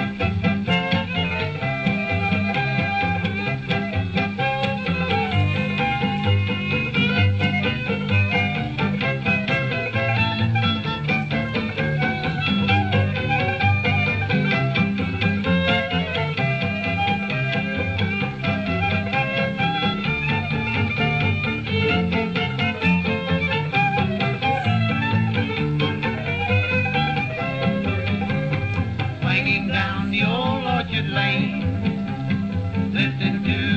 swinging listening to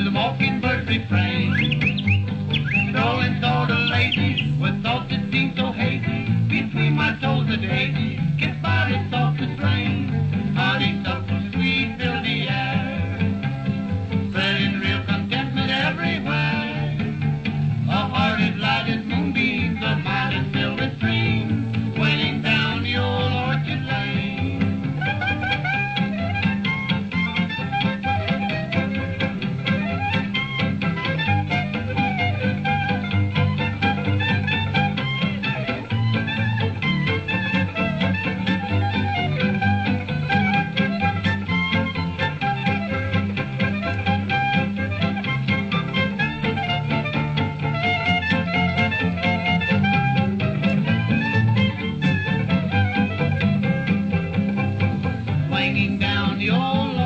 hanging down your